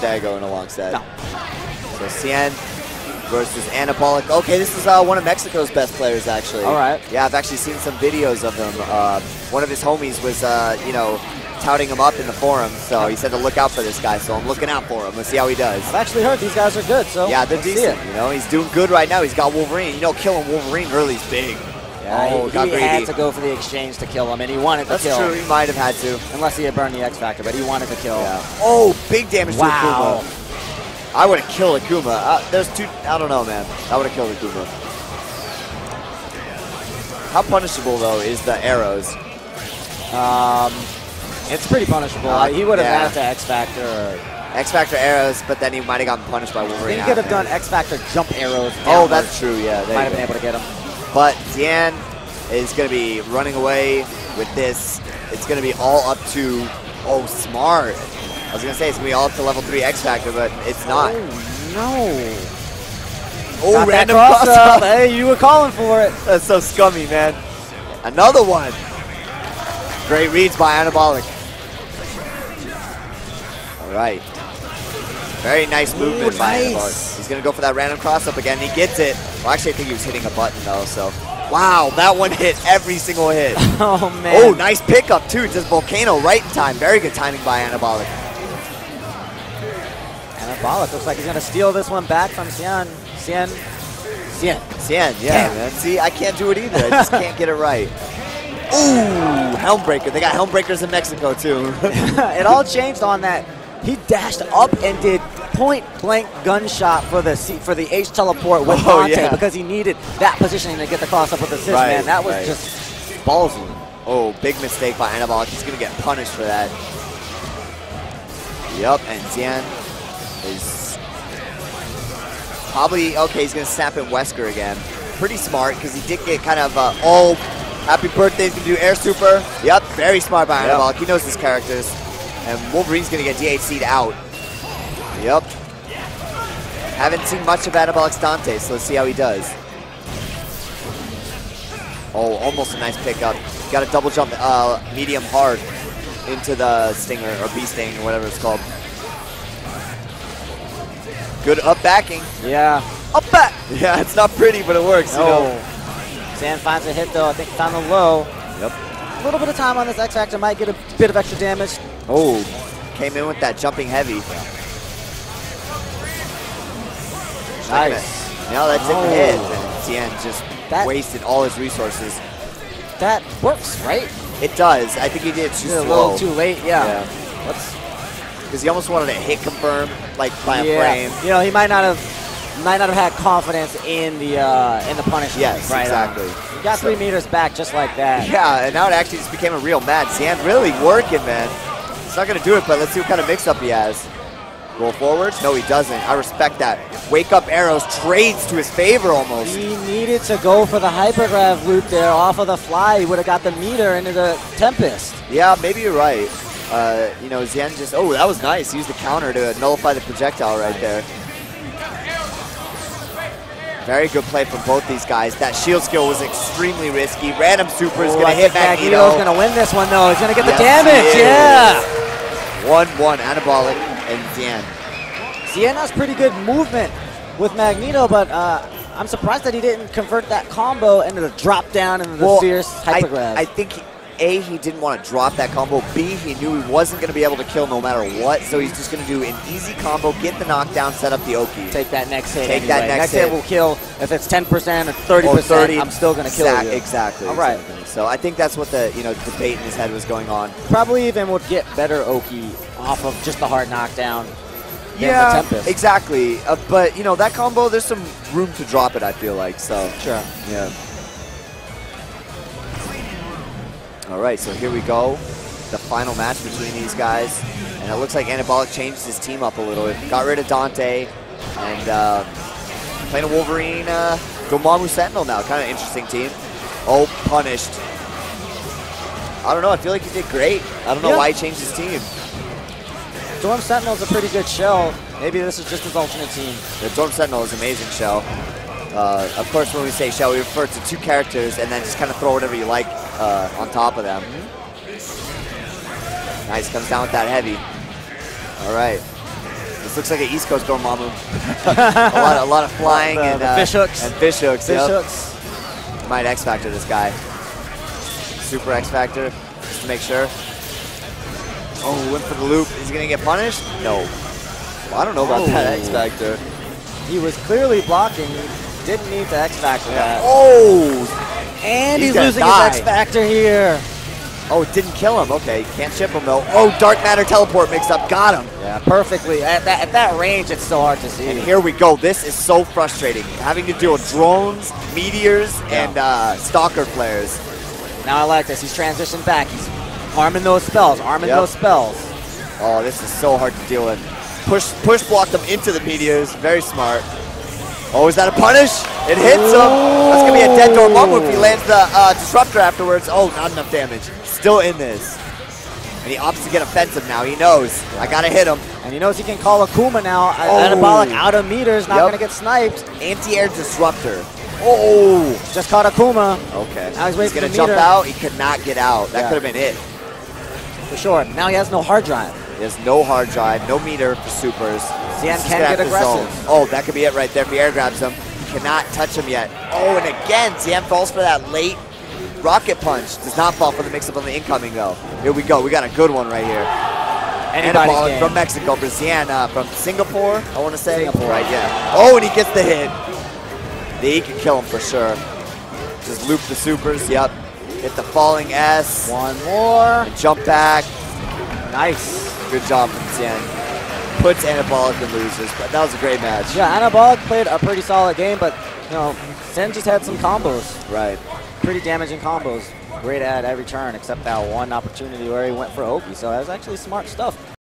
Dagger going alongside. No. So Cien versus Anabolic. Okay, this is uh, one of Mexico's best players, actually. All right. Yeah, I've actually seen some videos of him. Uh, one of his homies was, uh, you know, touting him up in the forum, so he said to look out for this guy, so I'm looking out for him. Let's see how he does. I've actually heard these guys are good, so Yeah, they're decent. You know, he's doing good right now. He's got Wolverine. You know, killing Wolverine early is big. Yeah, oh, he, got he greedy. had to go for the exchange to kill him, and he wanted to That's kill. true. He might have had to. Unless he had burned the X Factor, but he wanted to kill. Yeah. Oh, big damage Wow. to Akuma. I would have killed Akuma. Uh, there's two. I don't know, man. I would have killed Akuma. How punishable though is the arrows? Um, it's pretty punishable. Uh, he would have yeah. managed to X Factor. Or, X Factor arrows, but then he might have gotten punished by Wolverine. he could have done X Factor jump arrows. Oh, that's true. Yeah, Might have been able to get him. But Dian is going to be running away with this. It's going to be all up to. Oh, smart. I was going to say it's going to be all up to level three X Factor, but it's not. Oh, no. Oh, that random cross cross up. up. Hey, you were calling for it. That's so scummy, man. Another one. Great reads by Anabolic. All right. Very nice movement Ooh, by nice. Anabolic. He's going to go for that random cross up again. He gets it. Well, actually, I think he was hitting a button, though, so. Wow, that one hit every single hit. Oh, man. Oh, nice pickup, too. Just Volcano right in time. Very good timing by Anabolic. Anabolic looks like he's going to steal this one back from Xian. Xian. Xian. Cien, yeah, Damn. man. See, I can't do it either. I just can't get it right. Ooh, Helmbreaker. They got Helmbreakers in Mexico, too. it all changed on that. He dashed up and did point blank gunshot for the C, for the H teleport with Oh, Dante yeah. because he needed that positioning to get the cross up with the assist. Right, man, that was right. just ballsy. Oh, big mistake by Anabolic. He's going to get punished for that. Yep, and Tian is probably, okay, he's going to snap in Wesker again. Pretty smart, because he did get kind of, uh, oh, happy birthday, he's going to do air super. Yep, very smart by Yep. He knows his characters. And Wolverine's going to get DHC'd out. Yep. Haven't seen much of Anabolic's Dante, so let's see how he does. Oh, almost a nice pickup. Got a double jump uh, medium hard into the stinger or bee sting or whatever it's called. Good up backing. Yeah. Up back. Yeah, it's not pretty, but it works. You Oh. know. Sand finds a hit though. I think found the low. Yep. A little bit of time on this X Factor might get a bit of extra damage. Oh, came in with that jumping heavy. Nice. Now that's Oh. a hit. And Tien just That- wasted all his resources. That works, right? It does. I think he did it too a little too late. Yeah. Yeah. Because he almost wanted to hit confirm, like by a yeah. frame. You know, he might not have might not have had confidence in the uh, in the punishment. Yes, right on. exactly. He got three meters back just like that. Yeah, and now it actually just became a real match. Xian really working, man. He's not going to do it, but let's see what kind of mix-up he has. Roll forward? No, he doesn't. I respect that. Wake up arrows trades to his favor almost. He needed to go for the hypergrav loop there off of the fly. He would have got the meter into the Tempest. Yeah, maybe you're right. Uh, you know, Xian just, oh, that was nice. Use the counter to nullify the projectile right there. Very good play from both these guys. That shield skill was extremely risky. Random super is going I to hit Magneto. Magneto's going to win this one, though. He's going to get the damage. Yeah. 1-1, Anabolic and Xian. Siena's pretty good movement with Magneto, but uh, I'm surprised that he didn't convert that combo into the drop down and the Well, fierce I, hypergrav. I think, he- A, he didn't want to drop that combo. B, he knew he wasn't going to be able to kill no matter what, so he's just going to do an easy combo, get the knockdown, set up the Oki. Take that next hit. Take that anyway. next hit hit. will kill. If it's 10% or 30%, Or 30, I'm still going to kill exact- you. Exactly. All right. exactly. So I think that's what the you know debate in his head was going on. Probably even would get better Oki off of just the hard knockdown yeah, exactly. Uh, but you know that combo, there's some room to drop it. I feel like so. Sure. Yeah. All right, so here we go. The final match between these guys. And it looks like Anabolic changed his team up a little. It got rid of Dante and uh, playing a Wolverine uh, Dormammu Sentinel now. Kind of interesting team. Oh, punished. I don't know. I feel like he did great. I don't know Yeah. why he changed his team. Storm Sentinel's a pretty good shell. Maybe this is just his alternate team. The Dorm Sentinel is amazing, Shell. Uh, of course, when we say Shell, we refer to two characters and then just kind of throw whatever you like uh, on top of them. Nice, comes down with that heavy. All right. This looks like an East Coast Dormammu. a, lot, a lot of flying The- and the uh, fish hooks. And fish hooks. Fish yep. hooks. Might X Factor this guy. Super X Factor, just to make sure. Oh, went for the loop. Is he gonna get punished? No. Well, I don't know about that Oh. X Factor. He was clearly blocking. He didn't need to X Factor that. Oh! And He's he's, losing die. his X Factor here. Oh, it didn't kill him. Okay, can't chip him though. Oh, Dark Matter Teleport mixed up. Got him. Yeah, perfectly. At that, at that range, it's so hard to see. And here we go. This is so frustrating. Having to deal with drones, meteors, Yeah. and uh, stalker flares. Now I like this. He's transitioned back. He's arming those spells, arming Yep. those spells. Oh, this is so hard to deal with. Push, push block them into the meteors. Very smart. Oh, is that a punish? It hits him. That's gonna be a dead door Dormammu if he lands the uh, disruptor afterwards. Oh, not enough damage. Still in this. And he opts to get offensive now. He knows. I gotta hit him. And he knows he can call Akuma now. Oh. Anabolic out of meters, not Yep. going to get sniped. Anti-air disruptor. Oh. Just caught Akuma, Okay. Now he's waiting for gonna the jump meter. out. He could not get out. That Yeah. could have been it. for sure. Now he has no hard drive. He has no hard drive, no meter for supers. Xian can get have to zone. aggressive. Oh, that could be it right there. If he air grabs him, he cannot touch him yet. Oh, and again, Xian falls for that late rocket punch. Does not fall for the mix-up on the incoming though. Here we go. We got a good one right here. Anybody's Anabolic game. from Mexico, Braziliana uh, from Singapore. I want to say. Singapore. Right, yeah. Oh, and he gets the hit. He can kill him for sure. Just loop the supers. Yep. Hit the falling S. One more. And jump back. Nice. Good job from Xian. Puts Anabolic in loses. but that was a great match. Yeah, Anabolic played a pretty solid game, but you know, Xian just had some combos. Right. Pretty damaging combos. Great at every turn, except that one opportunity where he went for Oki. So that was actually smart stuff.